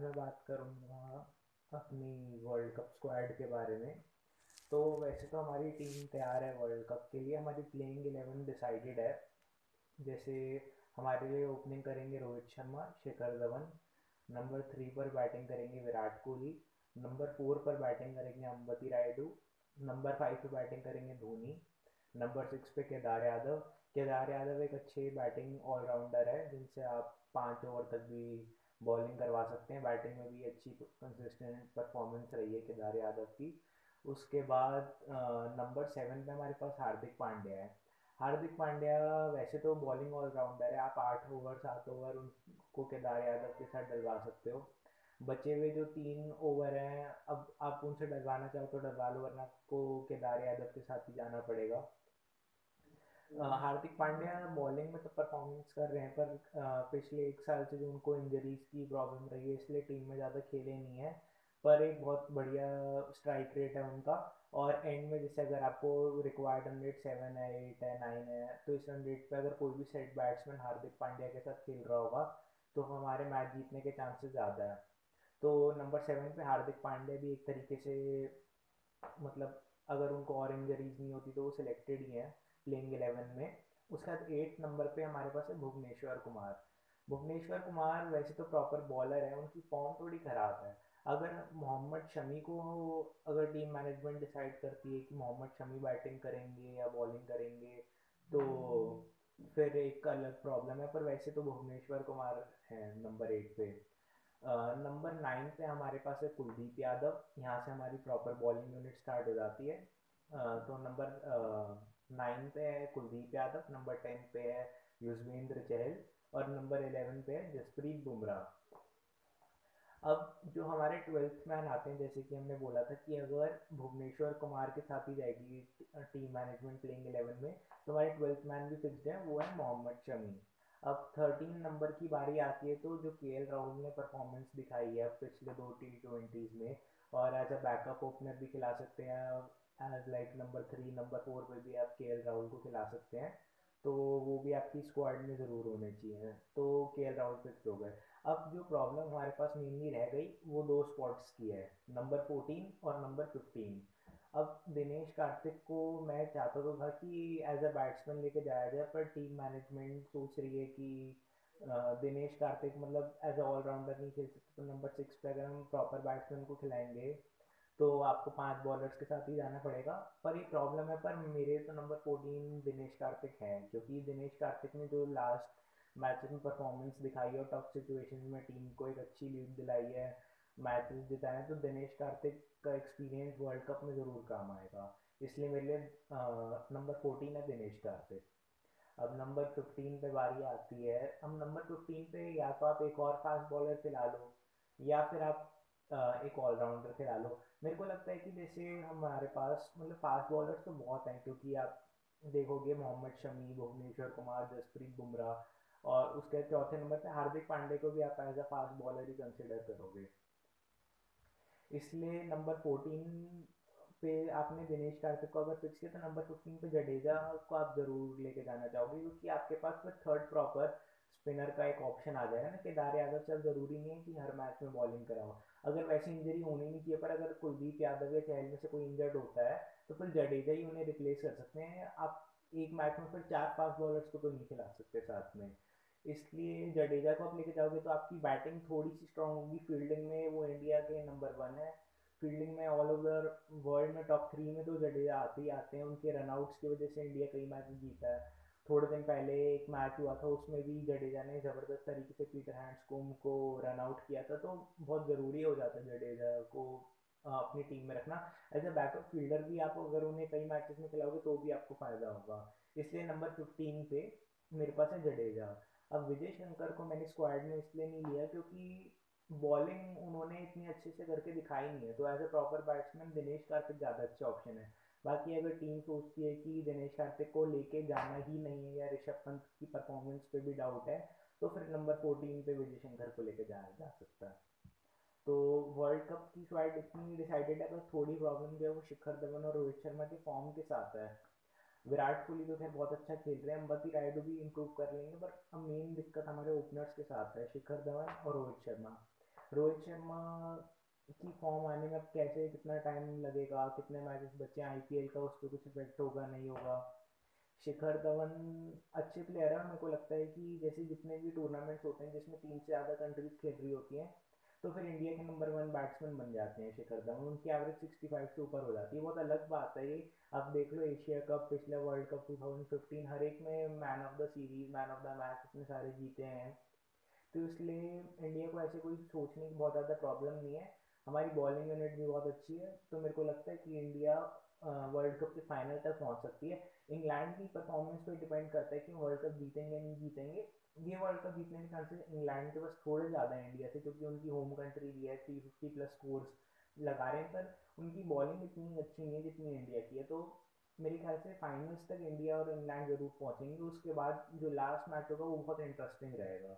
मैं बात करूँगा अपनी वर्ल्ड कप स्क्वाड के बारे में। तो वैसे तो हमारी टीम तैयार है वर्ल्ड कप के लिए। हमारी प्लेइंग एलेवन डिसाइडेड है। जैसे हमारे लिए ओपनिंग करेंगे रोहित शर्मा, शिखर धवन। नंबर थ्री पर बैटिंग करेंगे विराट कोहली। नंबर फोर पर बैटिंग करेंगे अंबती रायडू। नंबर फाइव पर बैटिंग करेंगे धोनी। नंबर सिक्स पे केदार यादव। केदार यादव एक अच्छे बैटिंग ऑलराउंडर है, जिनसे आप पाँच ओवर तक भी बॉलिंग करवा सकते हैं। बैटिंग में भी अच्छी कंसिस्टेंट परफॉर्मेंस रही है केदार यादव की। उसके बाद नंबर सेवन पे हमारे पास हार्दिक पांड्या है। हार्दिक पांड्या वैसे तो बॉलिंग ऑलराउंडर है। आप आठ ओवर सात ओवर उनको केदार यादव के साथ डलवा सकते हो। बचे हुए जो तीन ओवर हैं, अब आप उनसे डलवाना चाहो तो डलवा लो, वरना आपको केदार यादव के साथ ही जाना पड़ेगा। हार्दिक पांड्या बॉलिंग में तो परफॉर्मेंस कर रहे हैं, पर पिछले एक साल से जो उनको इंजरीज की प्रॉब्लम रही है, इसलिए टीम में ज़्यादा खेले नहीं है। पर एक बहुत बढ़िया स्ट्राइक रेट है उनका, और एंड में जैसे अगर आपको रिक्वायर्ड रन रेट सेवन है एट है नाइन है तो इस रन रेट पर अगर कोई भी सेट बैट्समैन हार्दिक पांड्या के साथ खेल रहा होगा तो हमारे मैच जीतने के चांसेस ज़्यादा है। तो नंबर सेवन पे हार्दिक पांड्या भी एक तरीके से मतलब अगर उनको और इंजरीज नहीं होती तो वो सिलेक्टेड ही हैं। प्लेइंग एलेवन में। उसके बाद एट नंबर पे हमारे पास है भुवनेश्वर कुमार। भुवनेश्वर कुमार वैसे तो प्रॉपर बॉलर है उनकी फॉर्म थोड़ी ख़राब है। अगर मोहम्मद शमी को अगर टीम मैनेजमेंट डिसाइड करती है कि मोहम्मद शमी बैटिंग करेंगे या बॉलिंग करेंगे तो फिर एक अलग प्रॉब्लम है। पर वैसे तो भुवनेश्वर कुमार हैं नंबर एट पे। नंबर नाइन पे हमारे पास है कुलदीप यादव। यहाँ से हमारी प्रॉपर बॉलिंग यूनिट स्टार्ट हो जाती है। uh, तो नंबर नाइन पे है, कुलदीप यादव, नंबर टेन पे है युजवेंद्र चहल और नंबर इलेवन पे है जसप्रीत बुमराह। अब जो हमारे ट्वेल्थ मैन आते हैं, जैसे कि हमने बोला था कि अगर भुवनेश्वर कुमार के साथ ही जाएगी टीम मैनेजमेंट प्लेइंग इलेवन में तो हमारे ट्वेल्थ मैन भी फिक्स्ड है, वो है मोहम्मद शमी। अब थर्टीन नंबर की बारी आती है तो जो के राहुल ने परफॉर्मेंस दिखाई है पिछले दो टी ट्वेंटीज़ में, और एज अ बैकअप ओपनर भी खिला सकते हैं like number three number four पे भी आप के राहुल को खिला सकते हैं। तो वो भी आपकी स्क्वाड में ज़रूर होने चाहिए। तो के एल राहुल फिक्स हो गए अब जो प्रॉब्लम हमारे पास मेनली रह गई, वो दो स्पॉट्स की है। नंबर फोर्टीन और नंबर फिफ्टीन अब दिनेश कार्तिक को मैं चाहता तो था कि एज अ बैट्समैन लेके जाया जाए, पर टीम मैनेजमेंट सोच रही है कि दिनेश कार्तिक मतलब एज अ ऑलराउंडर नहीं खेल सकते तो नंबर सिक्स पे अगर हम प्रॉपर बैट्समैन को खिलाएँगे तो आपको पाँच बॉलर्स के साथ ही जाना पड़ेगा। पर ये प्रॉब्लम है, पर मेरे तो नंबर फोर्टीन दिनेश कार्तिक है क्योंकि दिनेश कार्तिक ने जो लास्ट मैचेस में परफॉर्मेंस दिखाई है और टफ सिचुएशन में टीम को एक अच्छी लीड दिलाई है मैचेस जिताए तो दिनेश कार्तिक का एक्सपीरियंस वर्ल्ड कप में ज़रूर काम आएगा। इसलिए मेरे लिए नंबर फोर्टीन है दिनेश कार्तिक। अब नंबर फिफ्टीन पे बारी आती है। अब नंबर फिफ्टीन पे या तो आप एक और फास्ट बॉलर खिला लो, या फिर आप एक ऑलराउंडर खिला लो मेरे को लगता है कि जैसे हमारे पास मतलब फास्ट बॉलर्स तो बहुत हैं, क्योंकि आप देखोगे मोहम्मद शमी, भुवनेश्वर कुमार, जसप्रीत बुमराह और उसके चौथे नंबर पे हार्दिक पांडे को भी आप एज अ फास्ट बॉलर ही कंसिडर करोगे। इसलिए नंबर फोर्टीन पे आपने दिनेश कार्तिक को अगर फिक्स किया तो नंबर फिफ्टीन पे जडेजा को आप ज़रूर लेके जाना चाहोगे, क्योंकि आपके पास फिर थर्ड प्रॉपर स्पिनर का एक ऑप्शन आ जाएगा ना केदार यादव चल ज़रूरी नहीं है कि हर मैच में बॉलिंग कराओ। अगर वैसे इंजरी होनी नहीं चाहिए, पर अगर कुलदीप यादव या चहल में से कोई इंजर्ड होता है तो फिर जडेजा ही उन्हें रिप्लेस कर सकते हैं। आप एक मैच में फिर चार पाँच बॉलर्स को तो नहीं खिला सकते साथ में। इसलिए जडेजा को आप लेके जाओगे तो आपकी बैटिंग थोड़ी सी स्ट्रांग होगी। फील्डिंग में वो इंडिया के नंबर वन है। फील्डिंग में ऑल ओवर वर्ल्ड में टॉप थ्री में तो जडेजा आते ही आते हैं। उनके रनआउट्स की वजह से इंडिया कई मैच जीता है। थोड़े दिन पहले एक मैच हुआ था, उसमें भी जडेजा ने ज़बरदस्त तरीके से पीटर हैंड्सकोम को रन आउट किया था तो बहुत ज़रूरी हो जाता है जडेजा को अपनी टीम में रखना। एज अ बैकअप फील्डर भी आप अगर उन्हें कई मैचेस में खिलाओगे तो भी आपको फ़ायदा होगा। इसलिए नंबर फिफ्टीन पे मेरे पास है जडेजा। अब विजय शंकर को मैंने स्क्वाड में इसलिए नहीं लिया क्योंकि बॉलिंग उन्होंने इतनी अच्छे से करके दिखाई नहीं है तो as a proper batsman Dinesh Karthik ज़्यादा अच्छा ऑप्शन है। बाकी अगर टीम सोचती है कि दिनेश कार्तिक को लेके जाना ही नहीं है या ऋषभ पंत की परफॉर्मेंस पे भी डाउट है तो फिर नंबर फोर्टीन पे विजय शंकर को लेके जाया जा सकता है। तो वर्ल्ड कप की स्वाइड इतनी डिसाइडेड है, बस थोड़ी प्रॉब्लम जो है वो शिखर धवन और रोहित शर्मा के फॉर्म के साथ है। विराट कोहली तो खैर बहुत अच्छा खेल रहे हैं, अंबती रायडू भी इम्प्रूव कर लेंगे, पर अब मेन दिक्कत हमारे ओपनर्स के साथ है, शिखर धवन और रोहित शर्मा। रोहित शर्मा की फॉर्म आने में कैसे, कितना टाइम लगेगा, कितने मैचेस बचे आईपीएल का उस पर कुछ इफ़ेक्ट होगा, नहीं होगा? शिखर धवन अच्छे प्लेयर है, मेरे को लगता है कि जैसे जितने भी टूर्नामेंट्स होते हैं, जिसमें तीन से ज़्यादा कंट्रीज़ खेल रही होती हैं तो फिर इंडिया के नंबर वन बैट्समैन बन जाते हैं शिखर धवन। उनकी एवरेज सिक्सटी फाइव से ऊपर हो जाती है। बहुत अलग बात है ये। अब देख लो एशिया कप पिछले वर्ल्ड कप 2015 हर एक में man of the series man of the match इतने सारे जीते हैं। तो इसलिए इंडिया को ऐसे कोई सोचने की बहुत ज़्यादा प्रॉब्लम नहीं है। हमारी बॉलिंग यूनिट भी बहुत अच्छी है। तो मेरे को लगता है कि इंडिया वर्ल्ड कप के फाइनल तक पहुँच सकती है। इंग्लैंड की परफॉर्मेंस पे डिपेंड करता है कि वर्ल्ड कप जीतेंगे नहीं जीतेंगे। ये वर्ल्ड कप जीतने के चांसेस इंग्लैंड के पास थोड़े ज़्यादा है इंडिया से, क्योंकि उनकी होम कंट्री भी है थ्री फिफ्टी प्लस स्कोर्स लगा रहे हैं। पर उनकी बॉलिंग इतनी अच्छी नहीं है जितनी इंडिया की है। तो मेरे ख्याल से फाइनल्स तक इंडिया और इंग्लैंड ज़रूर पहुँचेंगे। उसके बाद जो लास्ट मैच होगा वो बहुत इंटरेस्टिंग रहेगा।